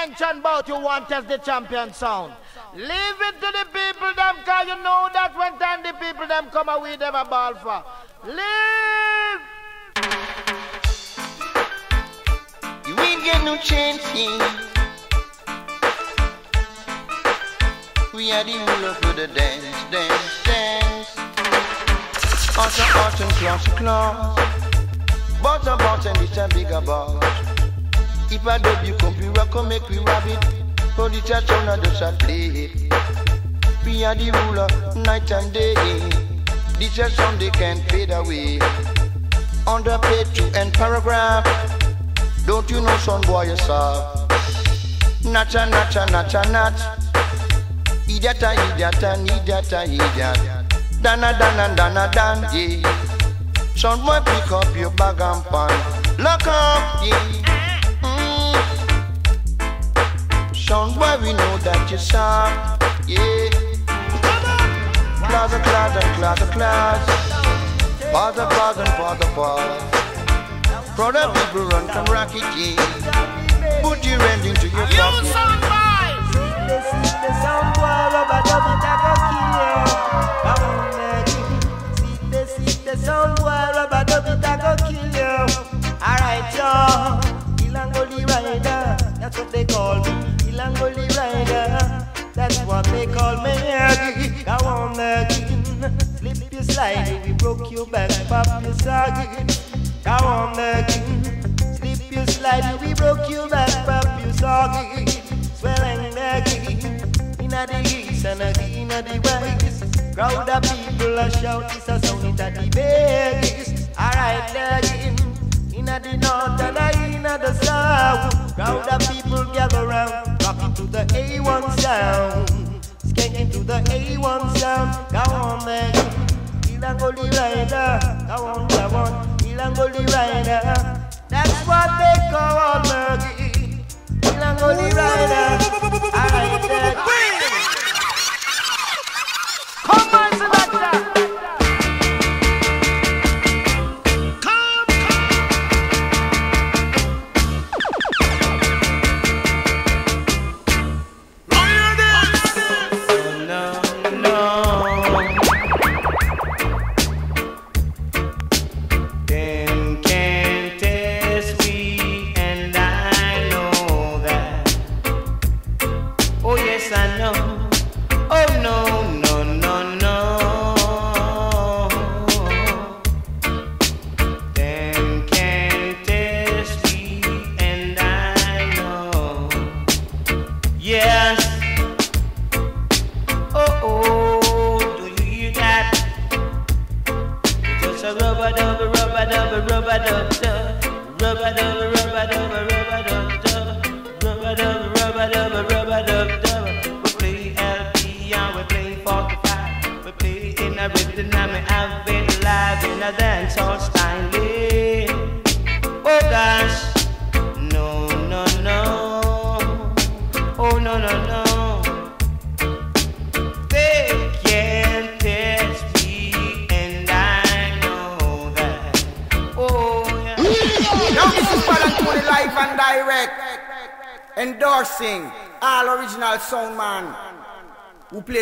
mention about you want test the champion sound. Leave it to the people them cause you know that when time the people them come away them a ball for. Leave! You ain't get no chance here. We are the ruler for the dance, dance, dance. Class. Boss are boss and it's a bigger boss. If I dub you come, we rock, come make we rub it. For the church owner just a play. We are the ruler, night and day. This a song they can't fade away. Under page two and paragraph. Don't you know, son boy, you're soft. Nacha, nacha, nacha, nacha. Idiot, idiot, idiot, idiot. Dana, dana, dana, dan, yeah. Son boy, pick up your bag and pan. Lock up, yeah. Son boy, we know that you're soft, yeah. Class, class, and class, class. Father, father, father, father. Brother, people run from rocket, yeah. Put your hand into your You pocket. sound boys! The see the sound boy, rubber dub it, I go kill you. Come on, Maggie. See the see the sound boy, rubber dub it, I go kill you. Alright, y'all. Ilangoli rider, that's what they call me. Ilangoli rider, that's what they call me. Come on, Maggie. Slip your slide, we broke your back, pop your saggy. Come on, Maggie. Slip your slide, we broke your back, pop your saggy. Swelling Maggie. Inna the east and a inna the west. Crowd of people a shout, it's a sound it a the biggest. Alright, again. Inna the north and inna the south. Crowd of people gather round, rocking to the A1 sound. Skanking to the A1 sound. Go on, man. Ilangoli rider. Go on, go on. Ilangoli rider. That's what they call Maggie. Ilangoli rider. Alright, then. Come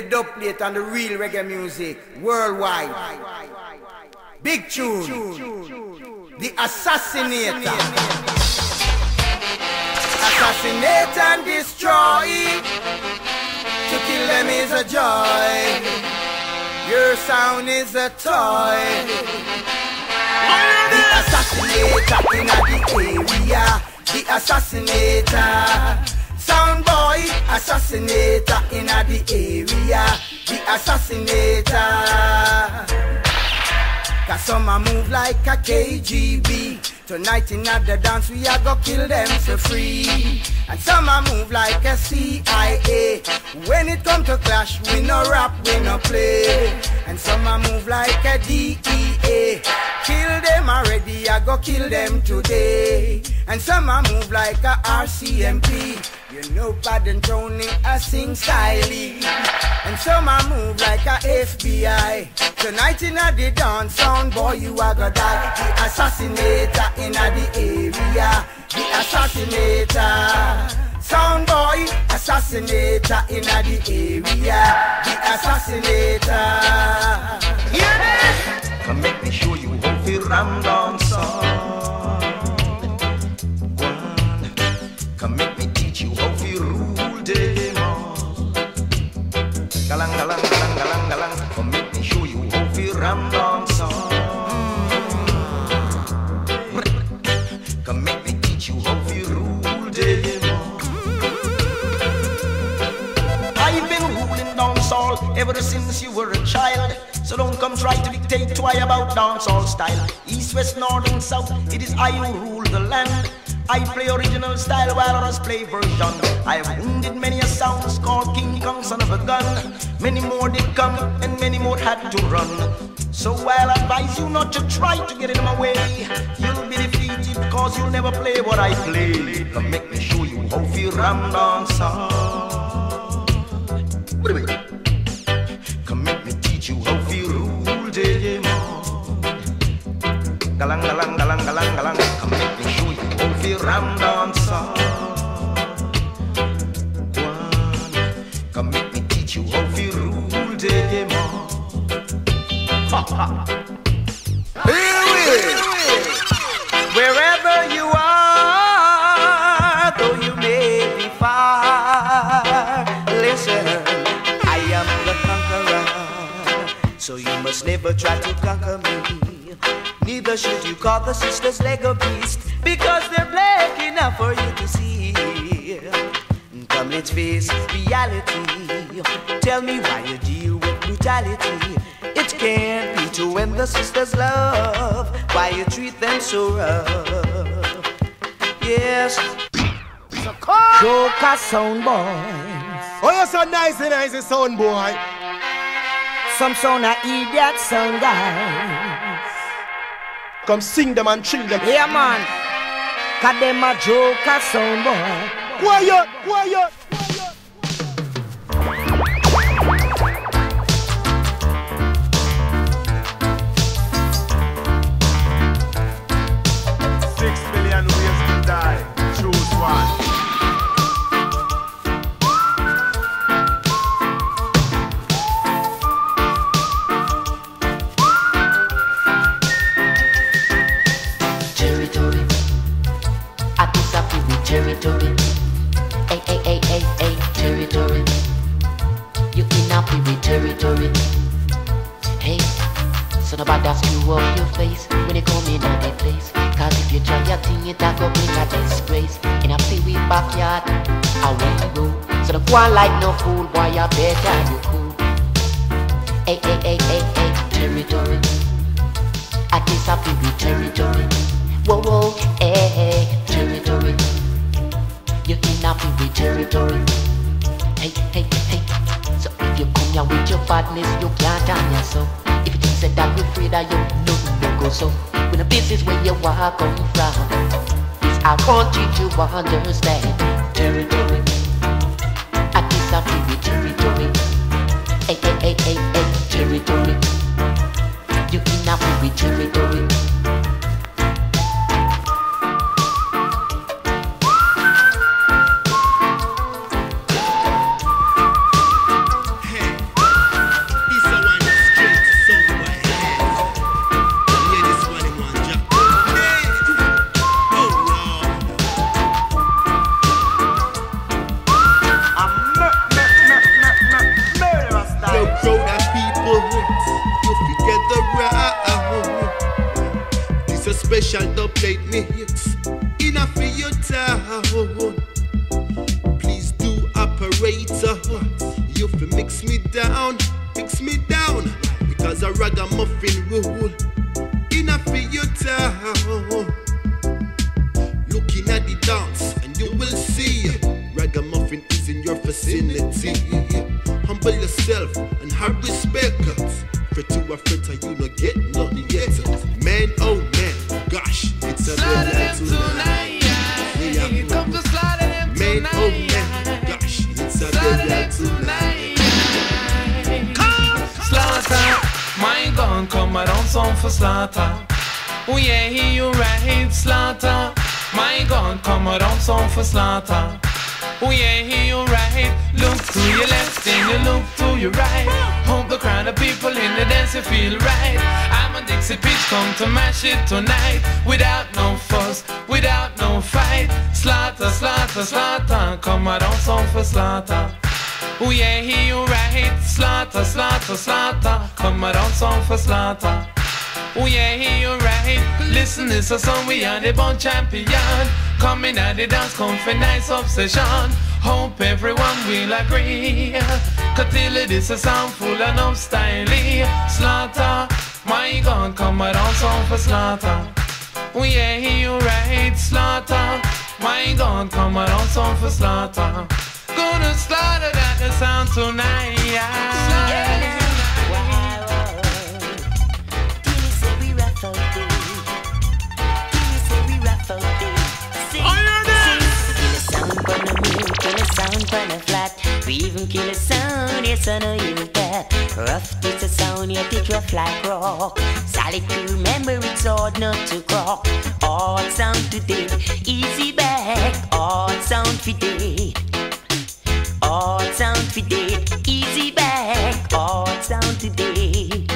play dub plate and the real reggae music worldwide. Big tune, the assassinator. Assassinate and destroy. To kill them is a joy. Your sound is a toy. The assassinator in the area. The assassinator. Sound boy, assassinator in the area. The assassinator. Cause some a move like a KGB. Tonight in the dance we a go kill them for free. And some a move like a CIA. When it come to clash, we no rap, we no play. And some a move like a DEA. Kill them already, I go kill them today. And some a move like a RCMP. You know, and Tony, I sing styling. And some I move like a FBI. Tonight in a the dance sound, boy, you a go die. The assassinator in a the area. The assassinator. Sound boy, assassinator in the area. The assassinator. Come make me show you how to ram down Galang, galang, galang, galang, galang. Come make me show you how to ram down son. Come me teach you how to rule. I've been ruling dancehall ever since you were a child. So don't come try to dictate to I about dancehall style. East, west, north, and south, it is I who rule the land. I play original style while others play version. I have wounded many a sounds called King Kong, son of a gun. Many more did come, and many more had to run. So while I advise you not to try to get in my way, you'll be defeated cause you'll never play what I play. Come make me show you how to ram dance. Do you mean? Come make me teach you how to rule galang, galang, galang, the sisters Lego beast, because they're black enough for you to see. Come, let's face reality. Tell me why you deal with brutality. It can't be to when the sisters love. Why you treat them so rough? Yes. So come. Joker sound boys. Oh, you're so nice and nice, sound boy. Some sound a idiot sound guys. Come sing them and chill them. Yeah, man. Cause them a joker sound boy. Quiet, quiet. You better you cool. Hey, hey, hey, hey, hey, territory. I disappear with territory. Whoa, whoa, hey, hey, territory. You unhappy with territory. Hey, hey, hey. So if you come here with your badness, you can't harm yourself. If you think that we're afraid of you, nothing no go so. When this is where you are come from, I want you to understand. Territory. I disappear with territory. Hey, hey, hey, hey, hey, territory. You unhappy with territory. You feel right. I'm a Dixie Peach, come to mash it tonight. Without no fuss, without no fight. Slaughter, slaughter, slaughter. Come out on song for slaughter. Oh yeah, you right. Slaughter, slaughter, slaughter. Come out on song for slaughter. Oh yeah, hear you right. Listen, this a song we are the born champion. Coming at the dance, come for nice obsession. Hope everyone will agree. It is a sound full and of styling. Slaughter, my God, come around on song for slaughter. Yeah, you right. Slaughter, my God, come around on song for slaughter. Gonna slaughter that the sound tonight. Sound a flat, we even kill a sound, yes I know you that Rough it's a sound, yet it rough like rock. Solid to remember it's hard not to crock All sound today, easy back. All sound for day All sound for day, easy back. All sound today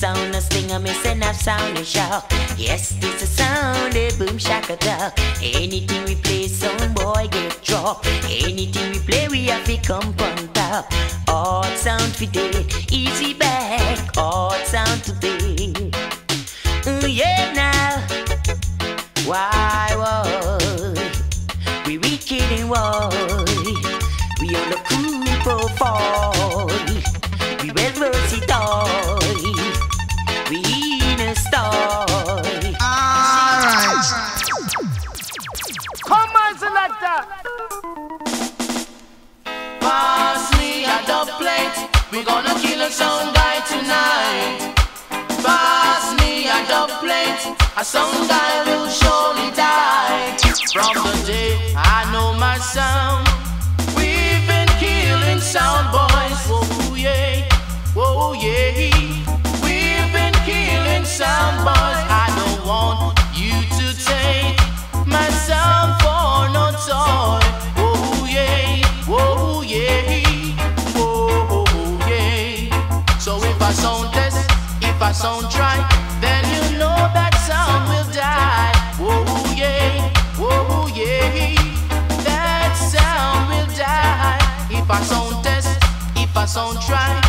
sound, a sting, I miss enough sound, a shock. Yes, this a sound, a boom, shaka duck. Anything we play, sound boy get drop. Anything we play, we have to come on top. All sound for day, easy back. All sound today. Mm, yeah, now. Why, why? We wicked and why? We on the cool profile. We well versatile. We in a story. Alright. Come on, selector. Pass me a dub plate. We gonna kill a sound guy tonight. Pass me a dub plate. A sound guy will surely die. From the day I know my sound, sound try, then you know that sound will die. Whoa yeah, whoa yeah, that sound will die. If I sound test, if I sound try,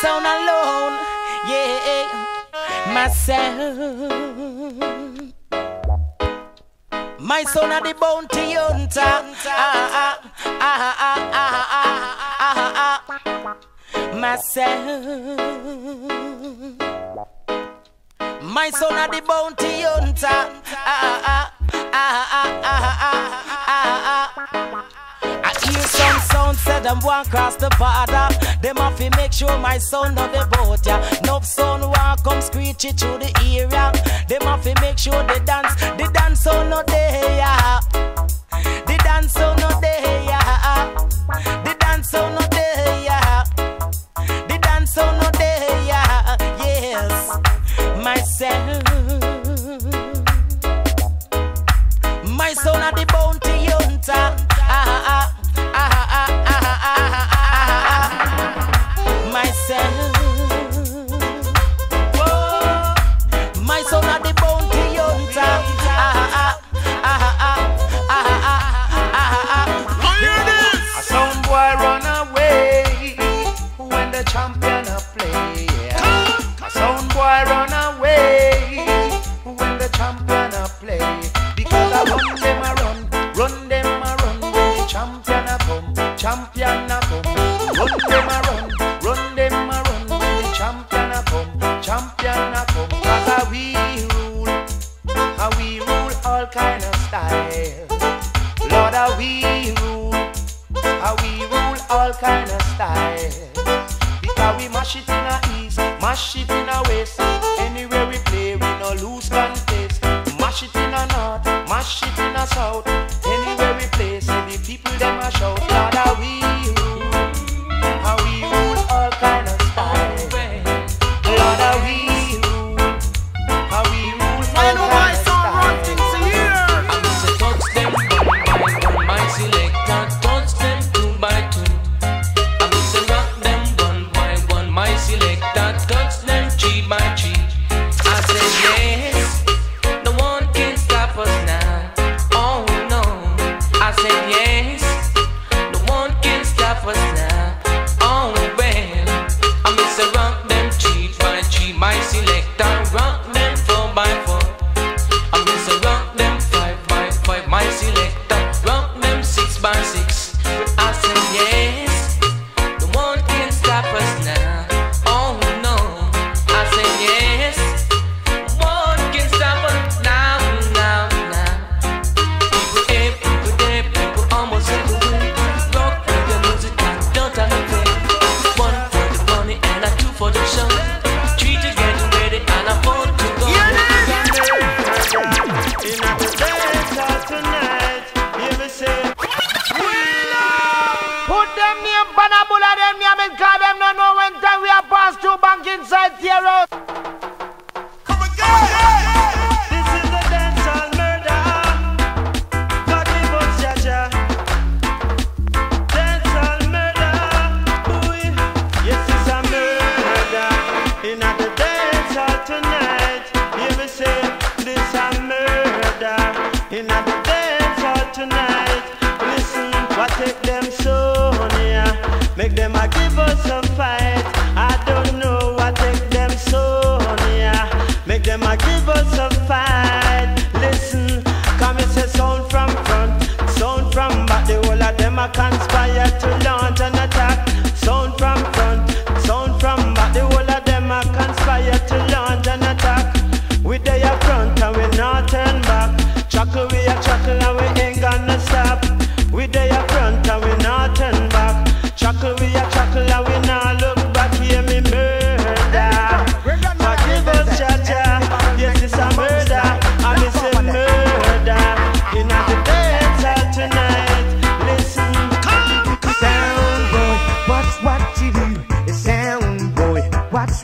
sound alone, yeah, myself. My son of the bounty hunter. Ah, ah, ah, ah, ah, ah, ah, ah, myself. My son of the bounty hunter. Ah, ah, ah, ah, ah, ah, ah. Them want cross the border. Them have to make sure my son know the boat ya. No son want come Screechie through the area. Them have to make sure they dance, they dance on no there ya. The dance on no there ya. The dance on no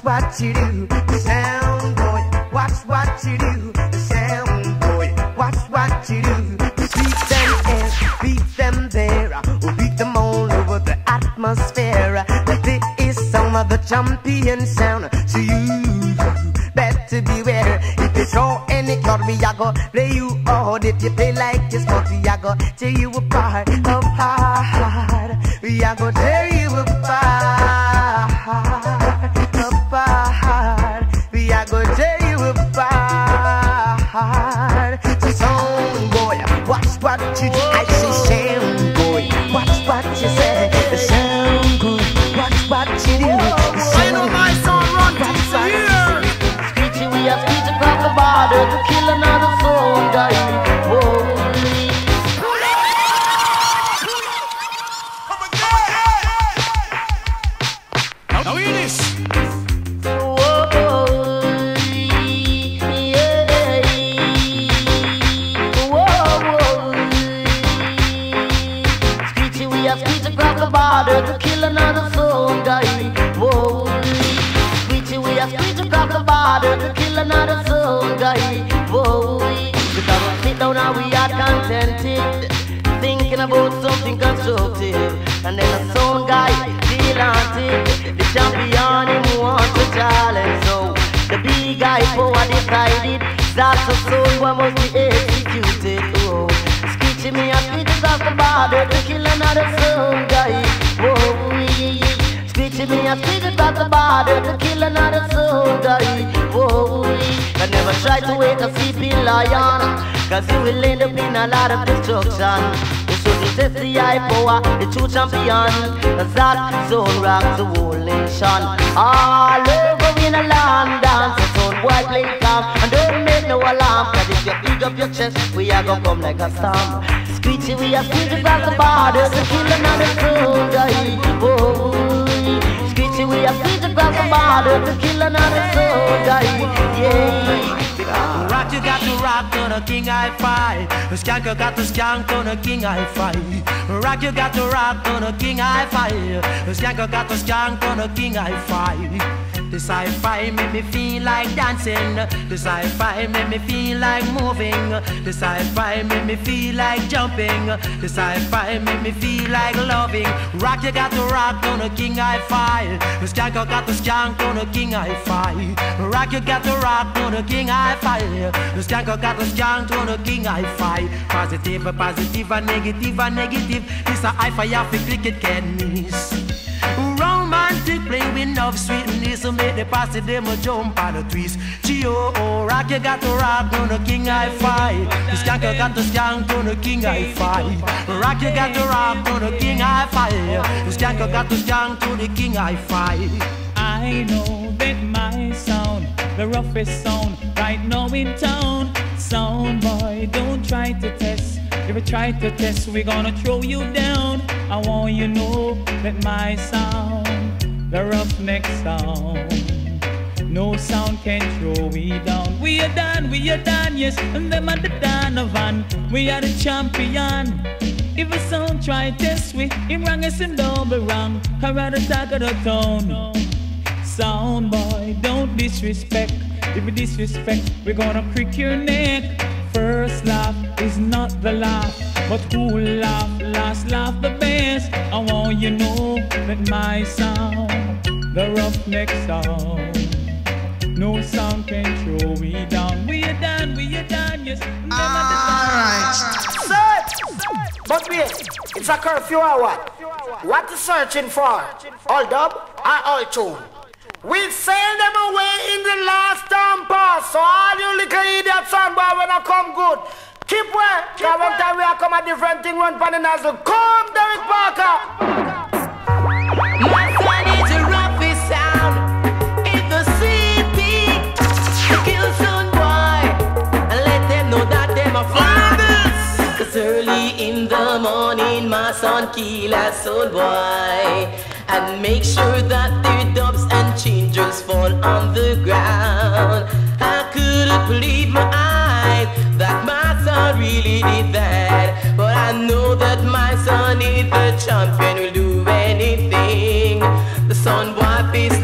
what you do, sound boy. Watch what you do, sound boy. Watch what you do. Beat them in, beat them there, oh, beat them all over the atmosphere. This is some of the champion sound. So you better beware. If you show any glory, I go play you all. If you play like this, I go tear you apart. Oh, I'm treated by the body, to kill another soldier. Whoa, I never try to wake a sleeping lion, cause you will end up in a lot of destruction. So this is the high power, the true champion. That zone rocks the whole nation. All over in a land dance The zone white play calm. And don't make no alarm Cause if you dig up your chest We are gonna come like a storm. Screeching, we are screeching across the borders The killer and the soldier. Oh Screechie, we are screeching across the border to kill another soldier. Yeah. Rock you got to rock on a king hi-fi. Skank you got to skank on a king high five. Rock you got to rock on a king hi-fi. Skank you got to skank on a king hi-fi. This hi-fi make me feel like dancing. This hi-fi make me feel like moving. This hi-fi make me feel like jumping. This hi-fi make me feel like loving. Rock you got to rock on a king hi-fi. Skank got to skank on a king hi-fi. Rock you got to rock on a king hi-fi. Skank got to skank on a king hi-fi. Positive, positive, and negative, and negative. This a hi-fi, have to click can miss romantic play with love sweetness So make the party them a jump and a twist. G.O.O. rock you got to rock on the king hi-fi The skank you got to skank on the king five Rock you got to rock on the king hi-fi The skank you got to skank to the king hi-fi I know that my sound, the roughest sound right now in town. Sound boy, don't try to test. If you try to test, we're gonna throw you down. I want you know that my sound, the roughneck sound, no sound can throw we down. We are done, we are done, yes, and them are the Donovan. We are the champion. If a sound try test we, him wrong is in double wrong. I rather talk of the tone. Sound boy, don't disrespect. If you disrespect, we're gonna prick your neck first laugh is not the laugh, but who laugh last laugh the best. I want you know that my sound, the roughneck sound, no sound can throw me down. We are done, we are done, yes. Alright. Search! But wait, it's a curfew or what? What is searching for? All dub or all tune? We send them away in the last time pass. So all you little idiots and boy when I come good. Keep way. Cause one time we are come a different thing run pan the nozzle. Come Derrick Parker. Early in the morning my son kill a son boy and make sure that their dubs and changes fall on the ground. I couldn't believe my eyes that my son really did that, but I know that my son is the champion, will do anything. The son boy face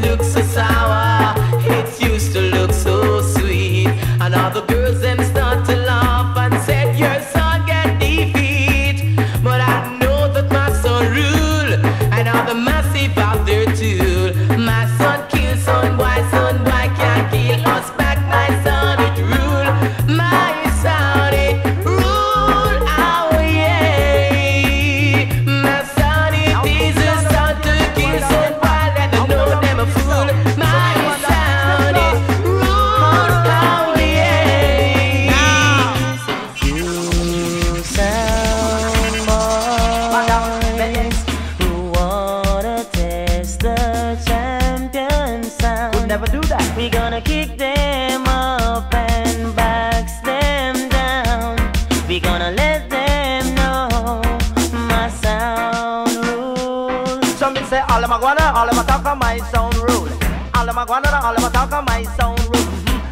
All of my mm-hmm. all of my talk on my sound rule.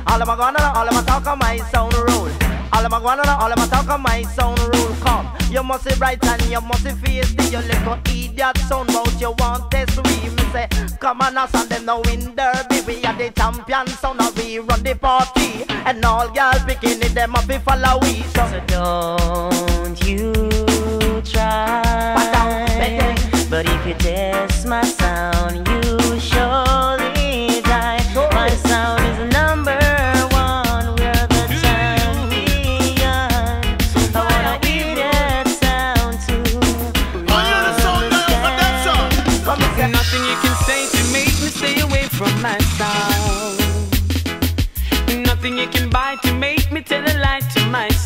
All of my guana, all of my talk on my sound rule. All of my guana, all of my talk on my sound rule. Come, you must be bright and you must be feisty. You little idiot sound bout you want test we. Me say, come on us and them now in derby. We are the champion sound and we run the party. And all girls bikini them up if follow we. So, So don't you try. But if you test my sound,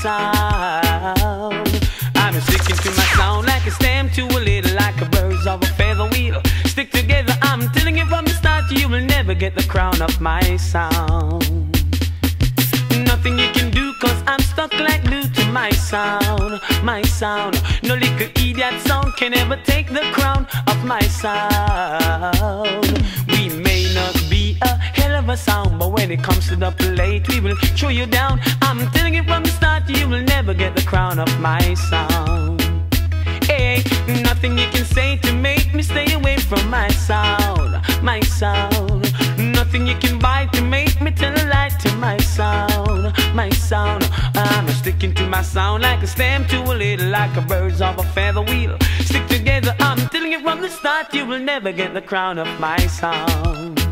sound. I'm sticking to my sound like a stem to a little, like a bird's of a feather wheel. Stick together, I'm telling you from the start, you will never get the crown of my sound. Nothing you can do, cause I'm stuck like glue to my sound, my sound. No little idiot sound can ever take the crown of my sound. We may not be a never sound But when it comes to the plate We will throw you down. I'm telling you from the start You will never get the crown of my sound. Hey, nothing you can say to make me stay away from my sound My sound. Nothing you can buy to make me tell a lie to my sound My sound. I'm sticking to my sound like a stem to a little Like a bird's of a feather wheel. Stick together, I'm telling you from the start You will never get the crown of my sound.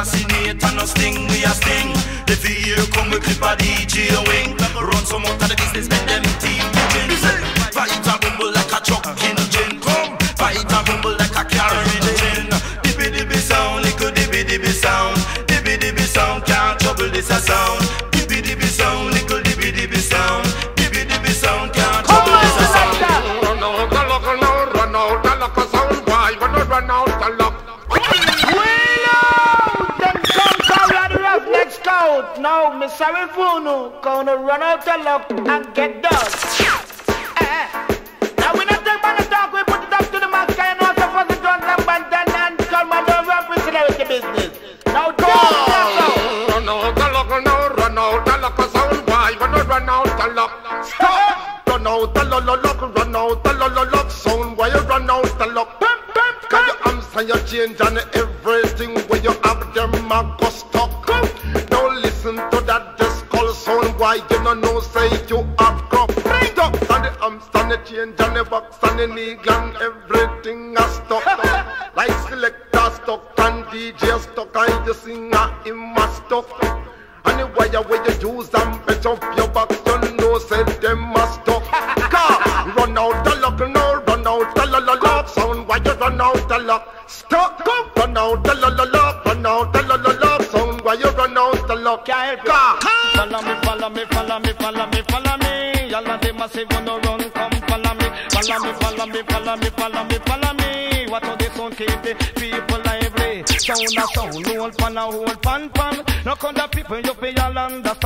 assassinate and no sting, we a sting. If you come, we clip a DJ wing. sorry for no, gonna run out of luck and get the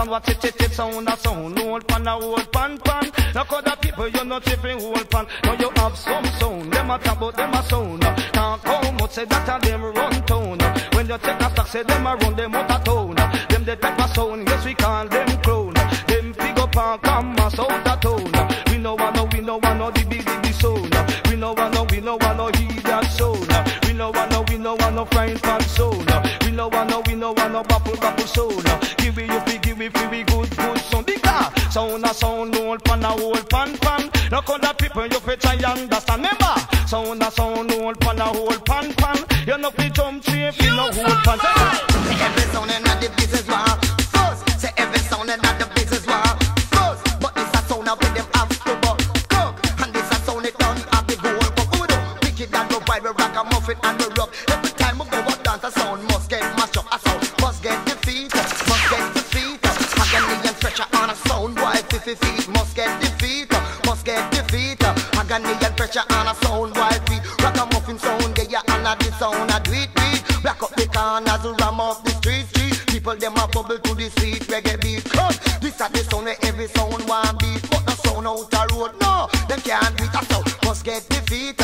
and what it it it sound a sound. Old pan a old pan pan. Look the people you not tripping old pan. Now you have some sound. Them a talk about them a sound. Talk how much say that a them run tone. When you take a stock say them a run them out of town. Them the type of sound. Yes we call them clone pan come mass out a town. We no want no, we no want no dibby dibby soul. We no want no, we no want no that soul. We no want no, we no want no frying pan soul. We no want no, we no want no bubble bubble soul. Give me you fi, give me fi, we good good sound. Bigger sound a sound, old pan a old pan pan. No other people you fi try understand. Remember sound a sound, old pan a old pan pan. You no fi jump tree, fi no old pan. Every sound inna the business world. Say every sound inna the business world. shuffling and the rub. Every time we go out dance, a sound must get mashed up. A sound must get defeated, must get defeated. Agony and pressure on a sound, why 50 feet must get defeated, must get defeated. Agony and pressure on a sound, why feet. Rock a muffin sound, get ya on the sound, a do beat. Black up the corners, ram up the street, street. People them a bubble to the street. reggae beat. Cause this a the sound where every sound one beat, but no sound out the road, no. Them can't beat us out. must get defeated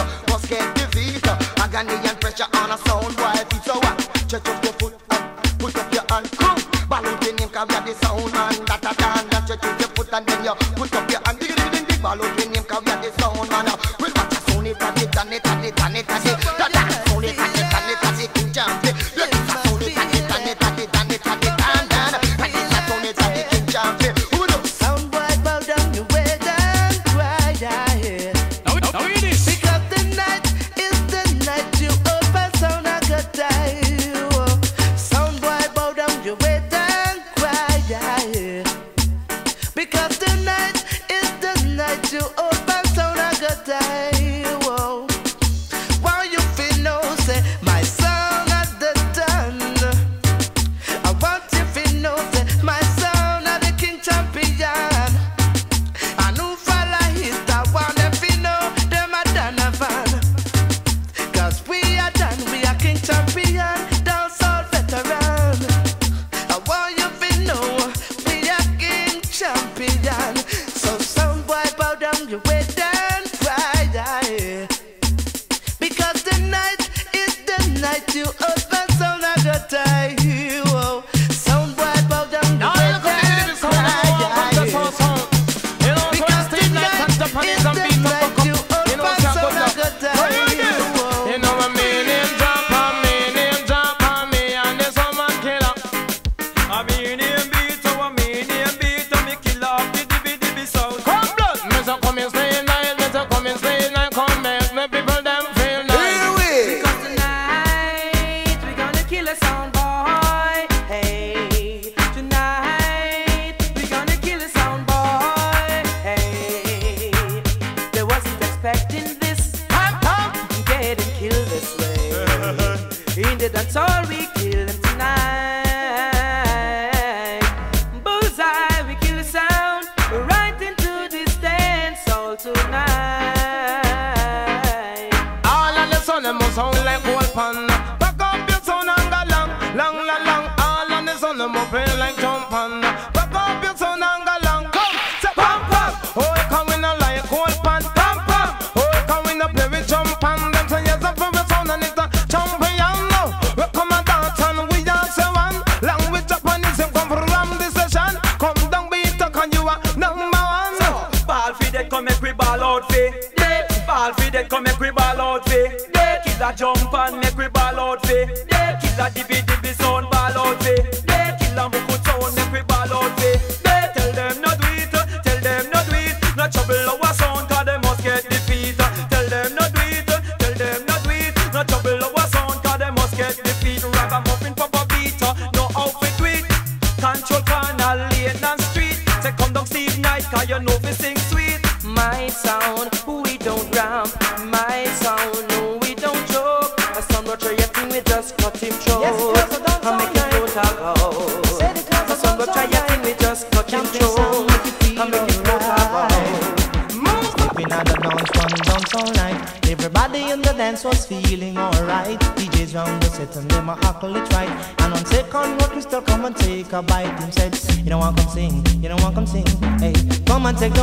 agony pressure on a sound while feet so what? Check up your foot and put up your hand, come. Balance the name, cause we are the sound man that a dance. check up your foot and then you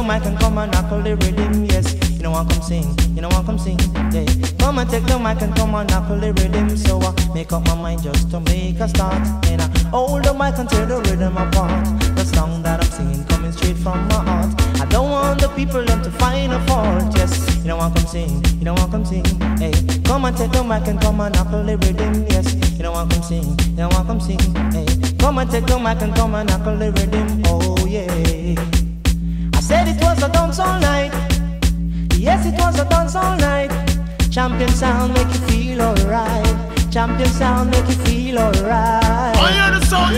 mic and come and knuckle the rhythm. Yes, you don't want come sing, you don't want come sing. Hey, come and take the mic and come and knuckle the rhythm. So I make up my mind just to make a start. And I hold the mic and tear the rhythm apart. The song that I'm singing coming straight from my heart. I don't want the people them to find a fault. Yes, you don't want come sing, you don't want come sing. Hey, come and take the mic and come and knuckle the rhythm. Yes, you don't want come sing, you don't want come sing. Hey, come and take the mic and come and knuckle the rhythm. Sound make you feel alright. Champion sound make you feel alright. I hear the sound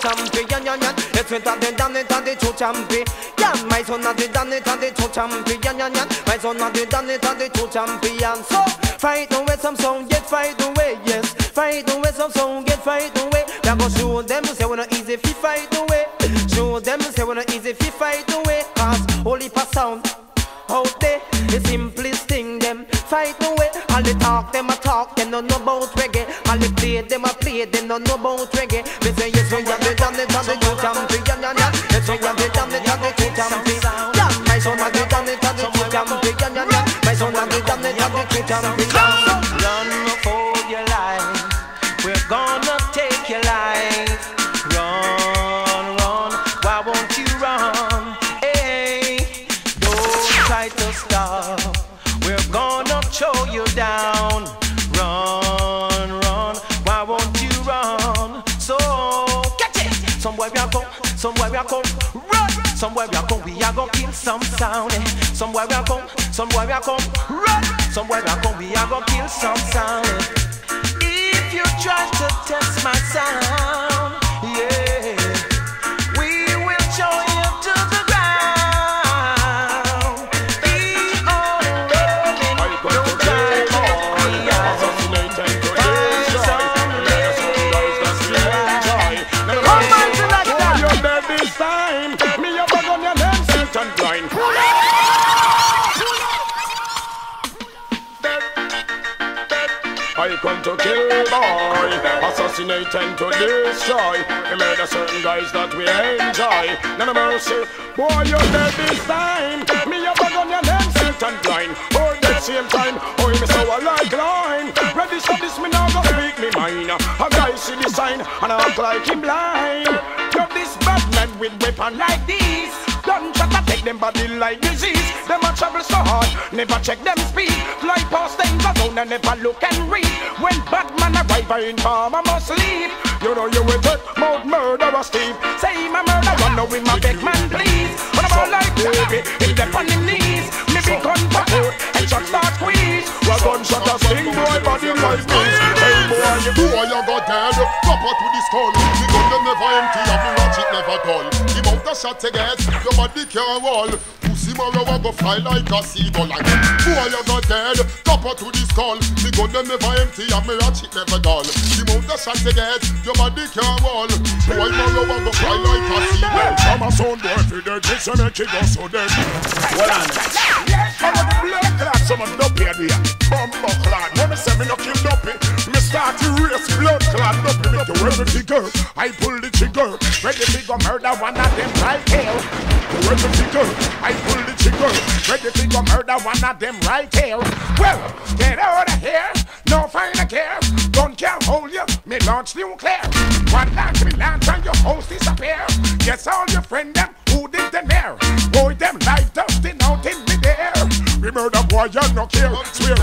champion, yan yan. It's a the damn it a the champion. Yan, my son the damn it a the true champion, yan yan. My son the damn it a the true champion. So fight away some song, get fight away, yes. Fight away some song, get fight away. Now go show them say we no easy fi fight away. Show them say we no easy fi fight away. Cause holy pass sound out there, the simplest thing them fight away. All the talk them a talk, them don't know about reggae. All the play them a play, them don't know about reggae. Me say yes, we have the damn it and the good champion, yan yan. Yes, we have the damn it and the good champion. Yeah, my son have the damn it and the good champion, yan yan. My son have the damn it and the good champion. Somewhere we are go. Run, somewhere we are go. We are gonna kill some sound. eh. Somewhere we are go, somewhere we are go. Run, somewhere we are go. We are gonna kill some sound. eh. If you try to test my sound, assassinate and to destroy. We murder certain guys that we enjoy. None of mercy, boy you're dead this time. Me a bug on your name, Sultan Blind. Oh, that same time, oh me so like line. Ready for this, me now go speak me mind. A guy see the sign and act like him blind. You're this bad man with weapon like this. To take them body like disease. Them a travel so hard, never check them speed. Fly past things alone and never look and read. When Batman arrive, I inform I must leave. You know you will take mouth murderer Steve. Say my murder, run now with my big man, please. When I'm all like baby, if they're on him knees, be gun for hurt and shot start squeeze. Well, gunshot a sting boy, body like this. Hey boy, you boy, you got dead. Proper to the skull. The gun them never empty, and the ratchet never dull. The mouth a shot get, your body can't wall. Pussy marrow a go fly like a seagull. And boy, you got dead. Proper to the skull. The gun them never empty, and the ratchet never dull. The mouth a shot to get, your body can't wall. Boy, marrow a go fly like a seagull. Some a sound boy for the this and make it go so dead. Well, on. Some of the blood clot, of the dopey there. Bumbo clot. When me say me no kill dopey, me start to race blood clot dopey. Me do every trigger, I pull the trigger. Ready to go murder one of them right here. Do every trigger, I pull the trigger. Ready to go murder one of them right here. Well, get out of here. No find a care. Gun can't hold you. Me launch nuclear. One launch me launch and your host disappear. Yes, all your friend them who did them there. Boy, them life dusting out in me there. We murder boy, you no care. Swear.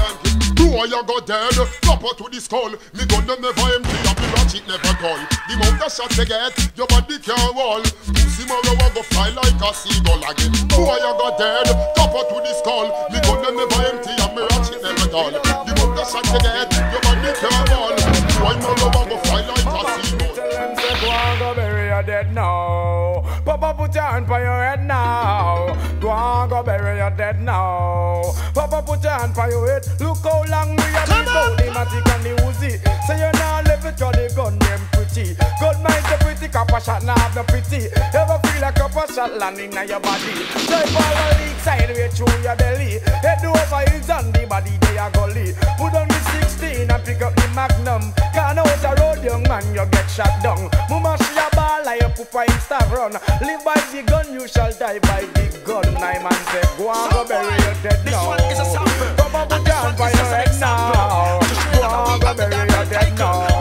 Boy, you go dead. Proper to the skull. Me gun them never empty and me ratchet never dull. The mouth a a shot you get, your body can't roll. Pussy more a go fly like a seagull again. Boy, you got dead, copper to the skull. Me gun them never empty and me ratchet never dull. The more a shot you get, your body can't roll. Boy, more a go fly like a seagull. Tell them say go and go bury your dead now. Papa put your hand on your head now. Go and go bury your dead now. Papa put your hand on your head. Look how long we have been holding matic and the Uzi. Say you now live it cause the gun them pretty. Good mind the pretty copper shot now have the pretty. Ever feel like a copper shot landing on your body? Drive all a leak sideways through your belly. Head over heels on the body they are gully. Put on the 16 and pick up the magnum. Can't out a road young man you get shot down. Mama she a ball like a poopa insta run. Live by the gun you shall die by the gun. I man say go and go bury your dead now. This one is a sample. Papa put your hand by your head now. Go and go bury your dead now.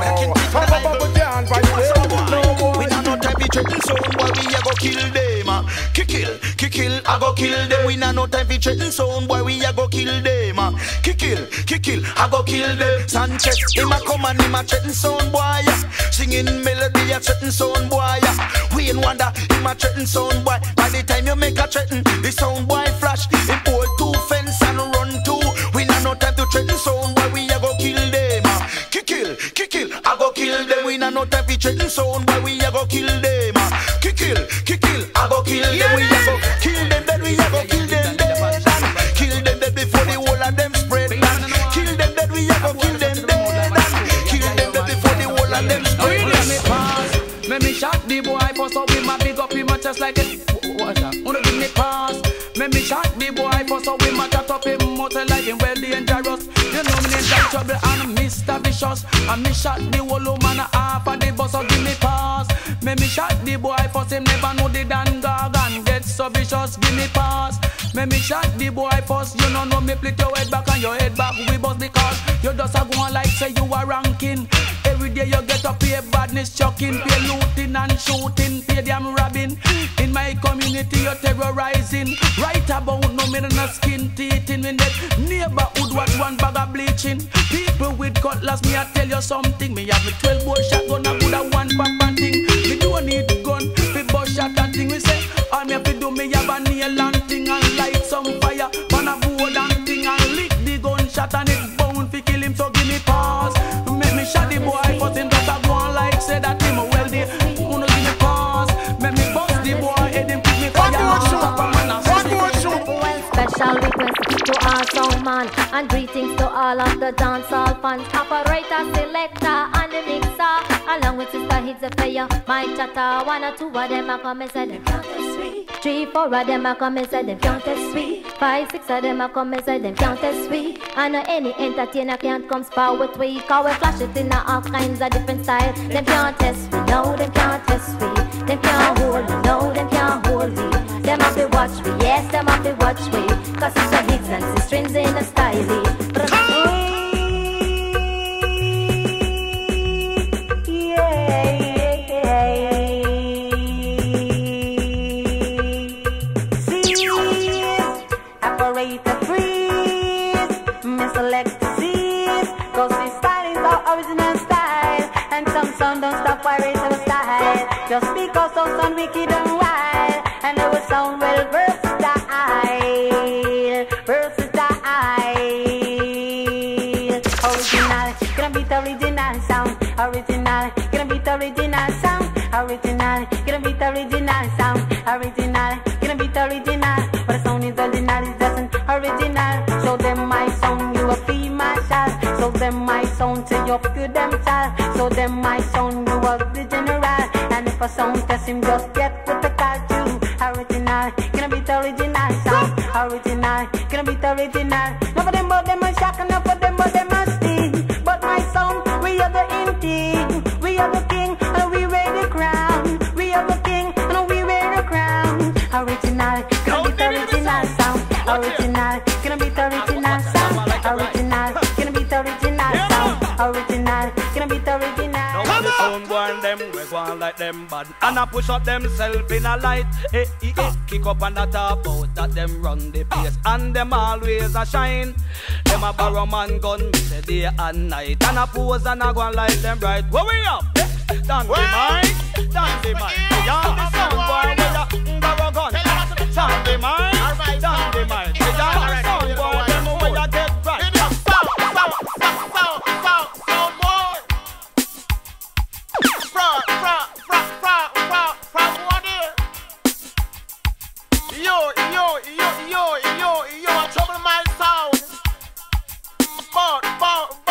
Threaten sound boy, we a go kill them. ah. Kick kill, kick kill, I go kill them. We not no time to threaten sound boy, we a go kill them. ah. Kick kill, kick kill, I go kill them. Sanchez, him a come and him a threaten sound boy. Singing melody a threaten sound boy. Wayne Wonder, him a threaten sound boy. By the time you make a threaten, the sound boy flash. Him pull two fence kill them. We not no time to threaten sound boy, we a go kill them. ah. Kick kill, kick kill, I go kill them. We a go kill them, then we a go kill them dead. Kill them dead before the whole of them spread. Kill them dead, we a go kill them dead. Kill them dead before the whole of them spread. Let me pass. Let me shot the boy first up with my big up him chest like it. Wanna give me pass? Let me shot the boy first up with my chat up Trouble and Mr. Vicious. And me shot the whole man half of the bus so give me pass. Let me shot the boy first him never know the Dan Gargan get so vicious. Give me pass. Let me shot the boy first. You know know me split your head back and your head back. We bust because you just a go on like say you are ranking. Every day you get up here badness chucking, pay looting and shooting, pay them robbing. In my community you're terrorizing. Right about no me no skin teething in that neighborhood watch one bag of bleaching. People with cutlass me I tell you something. Me have me 12 bore shotgun a good a one pop and thing. Me don't need gun, fi bust shot and thing. We say all me have to do me have a nail and and greetings to all of the dancehall fans, operator, selector, and the mixer. Along with Sister Hits a player, my chatter. One or two of them a come and say them sweet. Three, four of them a come and say them sweet. Five, six of them a come and say them count as sweet. And uh, any entertainer can't come spar with we. Cause we flash it in all kinds of different style. Them can't test we, no, them can't test. Them can't hold me, no, them can't hold me. Them have to watch me, yes, them have to watch me. Cause it's a hits and it's strings in me the some just because some sound wicked original, gonna beat original sound, original, gonna beat original sound, original, gonna beat original, but the sound is original, just an original. Show them my sound, you a free marshal. Show them my sound, say you pure them child. Show them my sound, you are the general. And if a sound test him, just get with the call too. Original, gonna beat original sound, original, gonna beat original. Them, we go on like them bad. And I push up themself in a light. Eh, eh, eh. Kick up and a top out that them run the place. And them always a shine. Them a borrow man gun, me say day and night. And I pose and I go on like them bright. Where we up? Eh? Dynamite, dynamite. Yeah, the sound boy with a barrel gun. Dynamite, dynamite. Yo, yo, yo, yo, yo, yo, trouble my sound. But, but,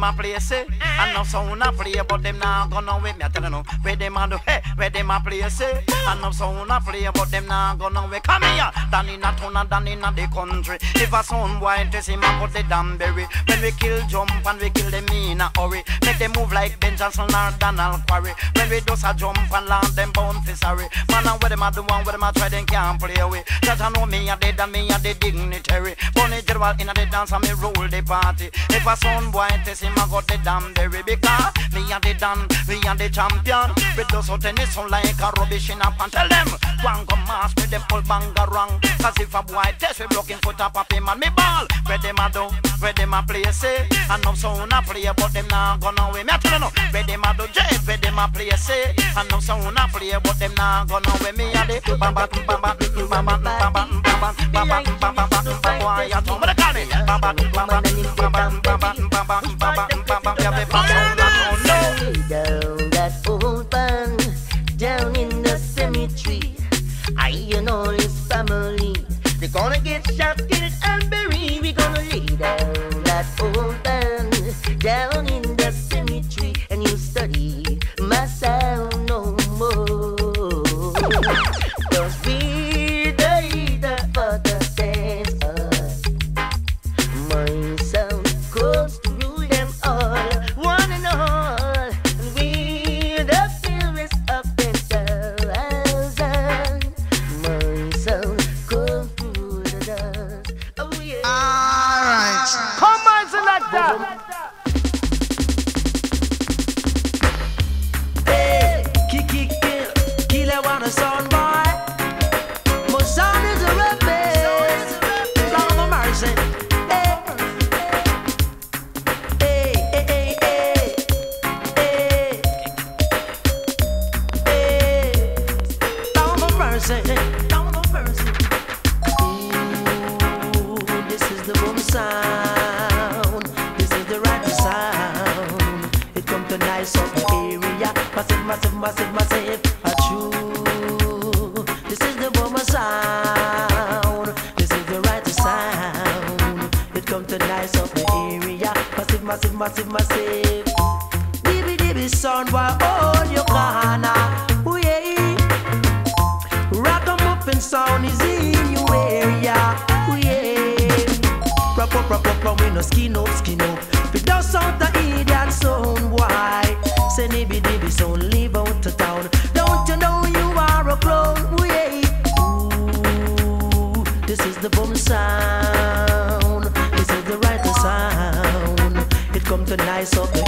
them a play say? And no sound a play, but them nah gonna with me. I tell you no. Where them a do? Hey, where them a play say? And no sound a play, but them nah gonna with. Come here, down in a town and down in a the country. If a sound boy test him, I put the damn berry. When we kill jump and we kill them in a hurry. Make them move like Ben Johnson or Donald Quarrie. When we do a jump and land them bound for sorry. Man, and where them a do one, where them a try, them can't play with. That I know me a dead and me a the dignitary. Bunny general in a the dance and me rule the party. If a sound boy test him, I got the damn berry because me a the dan, me a the champion. We do so tennis so like a rubbish in a pan. Tell them, go and come mask with them all banga wrong. Cause if a boy test we blocking foot up of him and me ball. Where them a do, where them a play say. And no sound a play but them not gonna win. Me a tell you no, where them a do jet, where them a play say. And no sound a play but them not gonna win. Me a the bam bam bam bam bam bam bam bam bam bam bam bam bam bam bam bam boy a tongue. But I yeah a me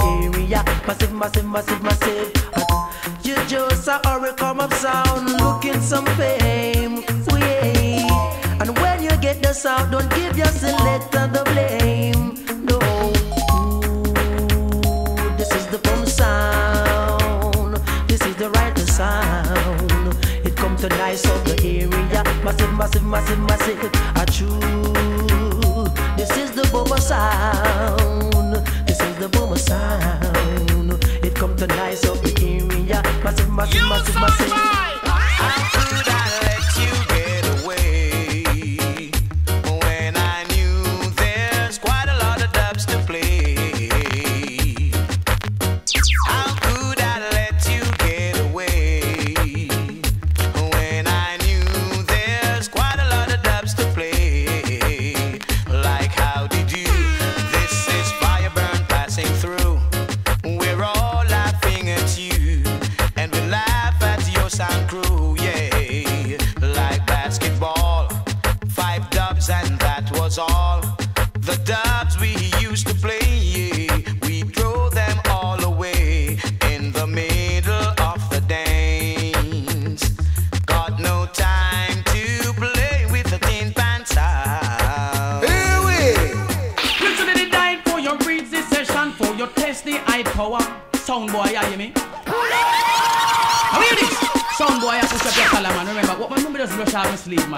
area. Massive, massive, massive, massive. You just a hurry come up sound, looking some fame. Yeah. And when you get the sound, don't give your selector the blame. No. Ooh, this is the boom sound. This is the right sound. It come to nice up the area. Massive, massive, massive, massive. A true. This is the boom sound. The boom sound. It come to nice up the area. Massive, massive, massive, massive.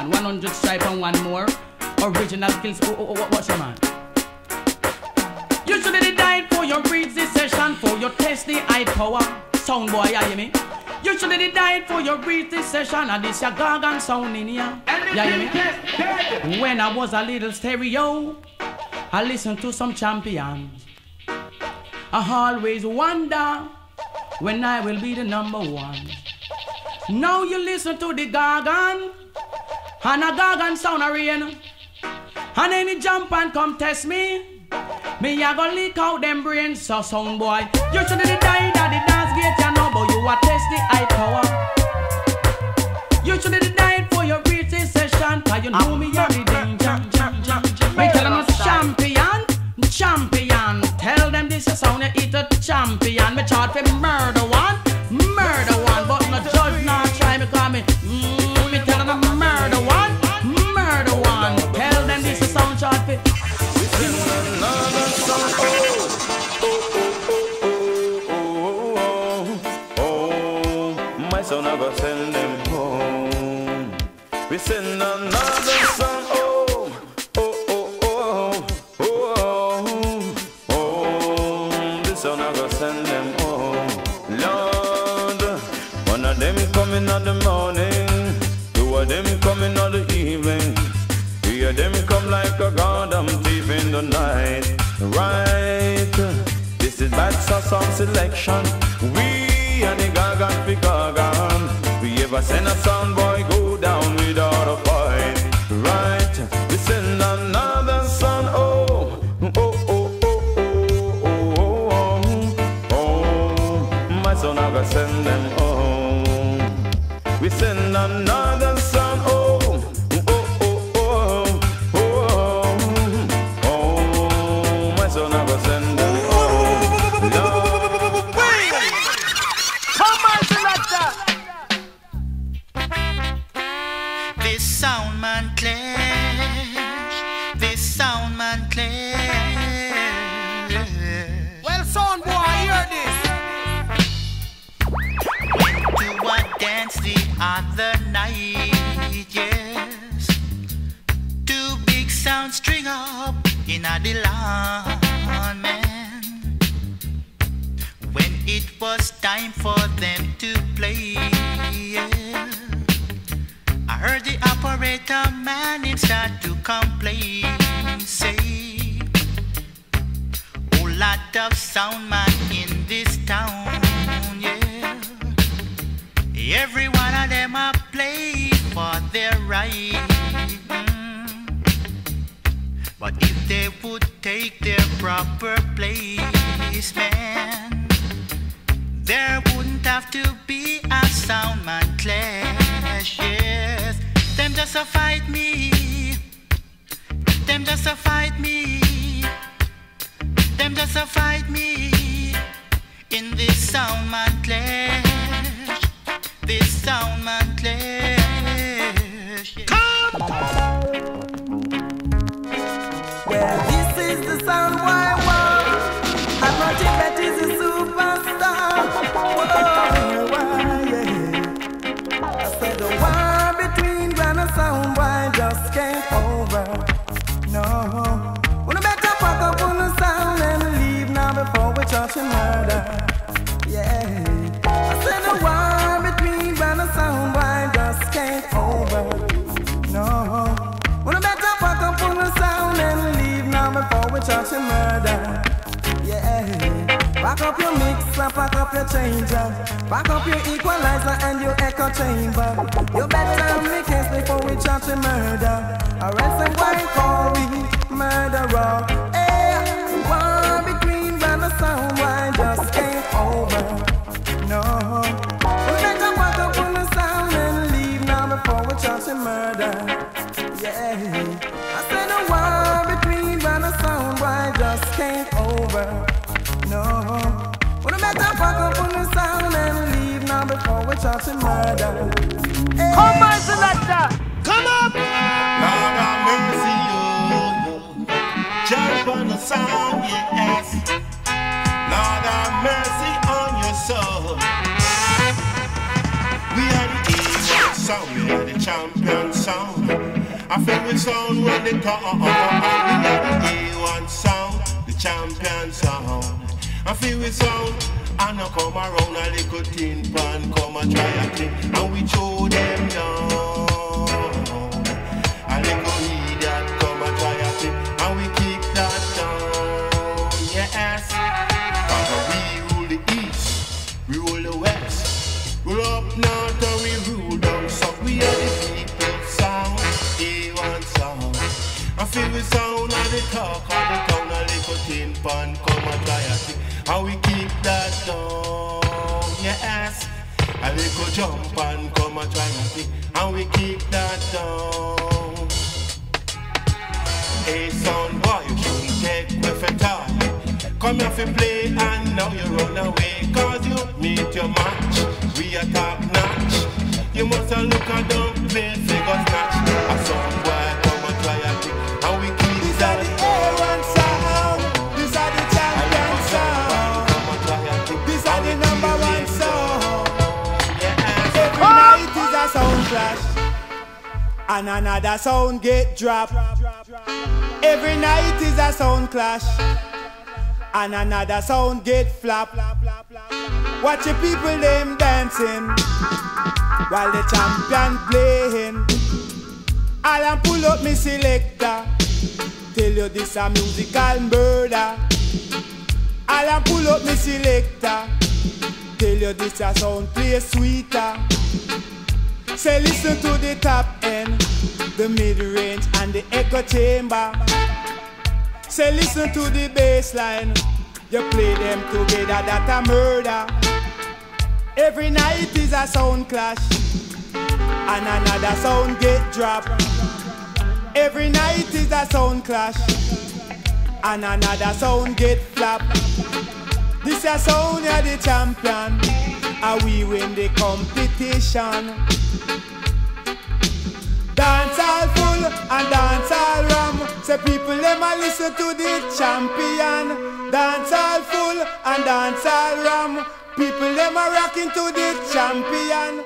Man. 100 stripe and one more. Original kills. Oh, oh, oh, what's your man? You should have died for your breezy session, for your test the high power. Sound boy, you hear me? You should have died for your breezy session, and this your gargan sound in here. You hear me? When I was a little stereo, I listened to some champions. I always wonder when I will be the number one. Now you listen to the gargan, and a gargan sound a rain. And any jump and come test me. Me a go leak out them brains, so sound boy. You should have died at the dance gate, you know, but you a test the high power. You should have died for your breathing session, cause you know me a the danger. Me tell them champion, champion. Tell them this is sound you eat a champion. Me charge for murder song selection. We and the gargan fi gargan. We ever send a sound boy dance the other night, yes. Two big sound string up in a man. When it was time for them to play, yeah. I heard the operator man start to complain, say, "Oh, lot of sound man in this town. Every one of them a play for their right. But if they would take their proper place, man, there wouldn't have to be a sound man clash. Yes, them just a fight me. Them just a fight me. Them just a fight me in this sound man clash. This sound man clash. Yeah, this is the sound boy want. I'm not that is a superstar. Whoa, whoa, yeah. I said the war between Grand and sound boy just can't over. No, we better pack up on the sound and leave now before we touch and murder. We touch and murder. Yeah, pack up your mixer, pack up your changer, pack up your equalizer and your echo chamber. You better make haste before we touch and murder. Else I'm to call me murderer. Hey, war between man and sound, why just can't over? No, we better pack up on the sound and leave now before we touch to murder. chance in murder. Hey. Come on, selector. Come up. Lord have mercy, oh, oh. Jump on the sound, yes. Lord have mercy on your soul. We are the evil sound, we are the champion sound. I feel the sound when they come. We are the A1 sound, the champion sound. I feel the sound. And I come around a little tin pan, come and try a thing, and we throw them down. A little idiot come and try a thing, and we kick that down. Yes, Cause we rule the east, we rule the west, we up north and we rule down south. We are the people sound, A1 sound. I feel we sound at the talk of the town, a little tin pan jump and come and try a thing, and we keep that down. Hey son boy, you shouldn't take with a toy. Come here fi play and now you run away Cause you meet your match, we are top notch You must look at them play figure snatch A son boy And another sound get dropped. Every night is a sound clash. And another sound get flap. Watch the people them dancing while the champion playing. I'll pull up me selector. Tell you this a musical murder. I'll pull up me selector. Tell you this a sound play sweeter. Say listen to the top end, the mid range and the echo chamber. Say listen to the bass line. You play them together, that a murder. Every night is a sound clash, and another sound get dropped. Every night is a sound clash, and another sound get flap. This a sound ya the champion, and we win the competition. Dance all full and dance all ram. Say people them a listen to the champion. Dance all full and dance all ram. People them a rocking to the champion.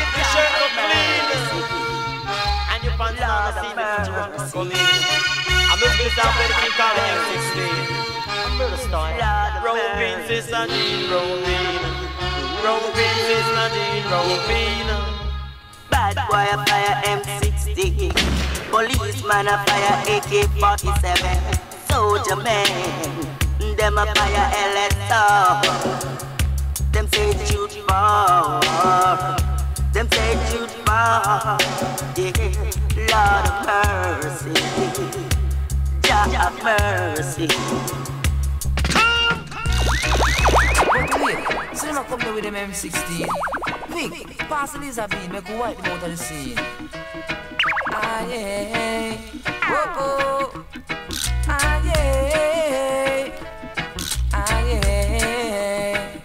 If the shirt look clean and your pants are the seat come in. I'm a split up with the king of the M16. I'm gonna start. Roping, sister Jean, roping. Roping. Bad boy a fire M60 Policeman a fire AK-47 Soldier man Them a fire LSR Them say shoot far Them say shoot far Yeah, Lord of mercy. Jah of mercy But wait, so them a come there with them M16. Vic, pass the laser beam, make we wipe them out of the scene. Ah yeah, oh oh, ah yeah, ah yeah,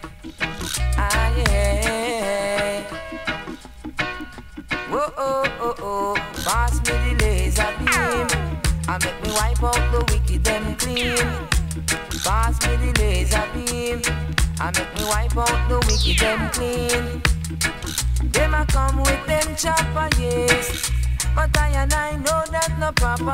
ah yeah. Whoa oh pass me the laser beam, and make me wipe out the wicked them clean. Pass me the laser beam. I make me wipe out the wicked them clean. Them a come with them chopper, yes. But I and I know that no proper.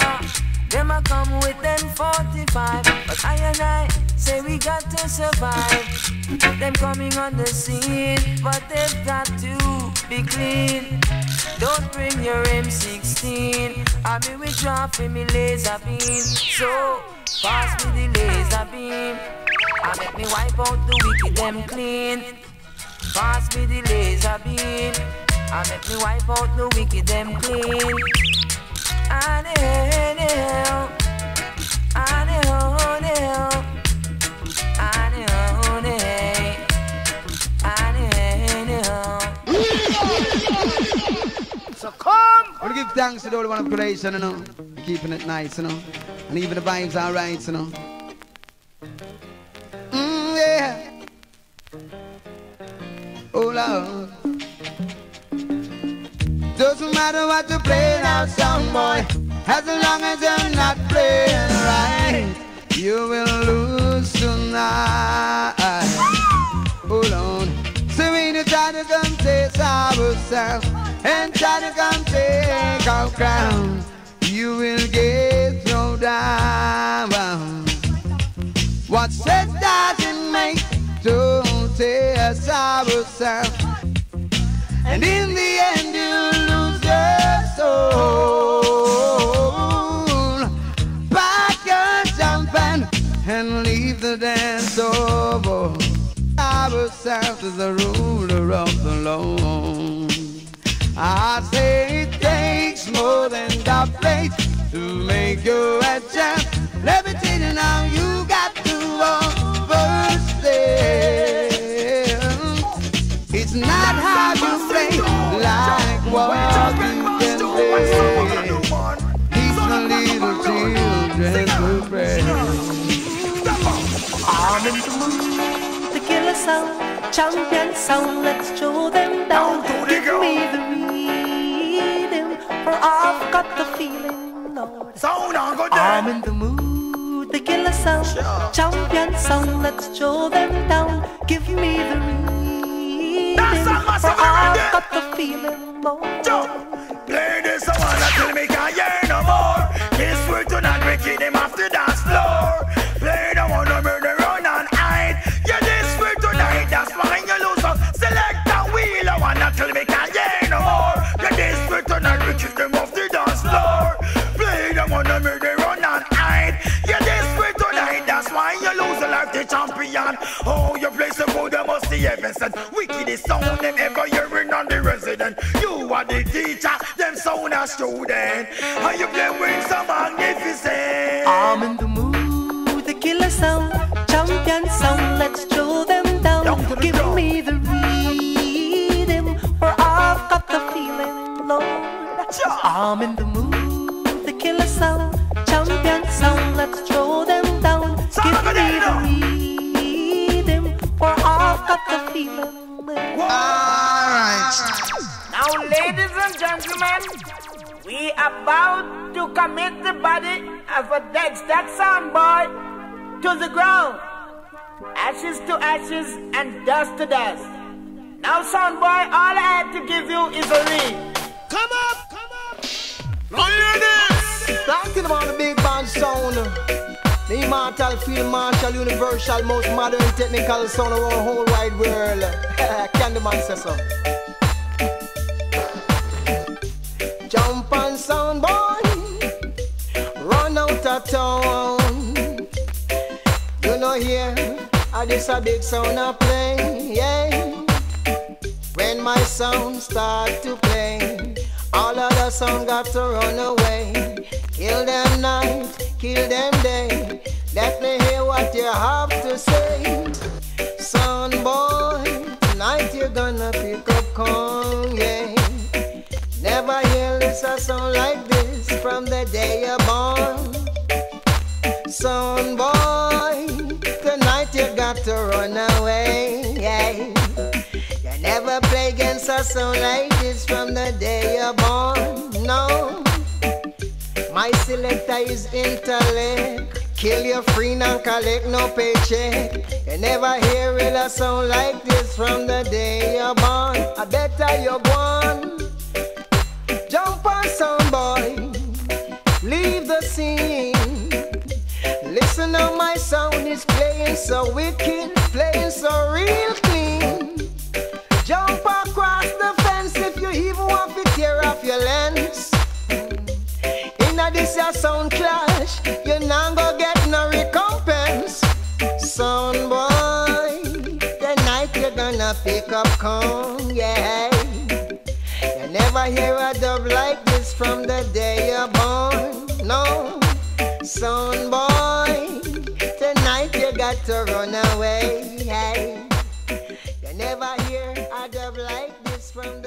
Them a come with them 45. But I and I say we got to survive. Them coming on the scene, but they've got to be clean. Don't bring your M16. I we drop in me laser beam. So pass me the laser beam. I make me wipe out the wicked them clean. Pass me the laser beam. I make me wipe out the wicked them clean. I know, I know, I know, So come! To give thanks to the Holy One of creation, you know. Keeping it nice, you know. And even the vibes are right, you know. Yeah. Oh, Lord. Doesn't matter what you play now, sound boy. As long as you're not playing right, you will lose tonight. Oh, Hold on. So when you try to come say ourselves and try to come take our crown, you will get thrown down. What says doesn't make to test ourselves, and in the end you lose your soul. Pack your jumping and leave the dance over. Ourselves is the ruler of the loan. I say it takes more than the place champion sound. Let's show them down. Give me the rhythm, for I've got the feeling, Lord. I'm in the mood to kill a sound, champion sound. Let's show them down. Give me the rhythm, for I've got the feeling, Lord. Play this one until me can't hear no more. This word to not wicked him off the Oh, you play so good, you must see heaven sent. Wickedest sound them ever hearing on the resident. You are the teacher, them sound a student. And you play with some magnificent. I'm in the mood to kill a sound, champion sound. Let's show them down. Give me the rhythm, for I've got the feeling, Lord. I'm in the mood to kill a sound, champion sound. Let's throw them down. Give me the rhythm, I've got the feeling. Alright. Now, ladies and gentlemen, we are about to commit the body of a dead stack sound boy to the ground. Ashes to ashes and dust to dust. Now, sound boy, all I had to give you is a ring. Come up, come up. Now hear this. Talking about the big band sound. The immortal, field marshal, universal, most modern technical sound around the whole wide world. Candyman says so. Jump on sound boy, run out of town. You know here, I this a big sound I play, yeah. When my sound start to play, all other sound got to run away. Kill them night, kill them day. Let me hear what you have to say. Son boy, tonight you're gonna pick up corn, yeah. Never hear this a song like this from the day you're born. Son boy, tonight you got to run away, yeah. You never play against a sound like this from the day you're born, no. My selector is intellect. Kill your free and collect no paycheck. You never hear a sound like this from the day you're born. I better you're born. Jump on some boy. Leave the scene. Listen how my sound is playing so wicked, playing so real clean. Jump across the fence if you even want to tear off your lens. In a this your sound clash, corn, yeah. You never hear a dub like this from the day you're born, no. Son boy, tonight you got to run away, yeah. You never hear a dub like this from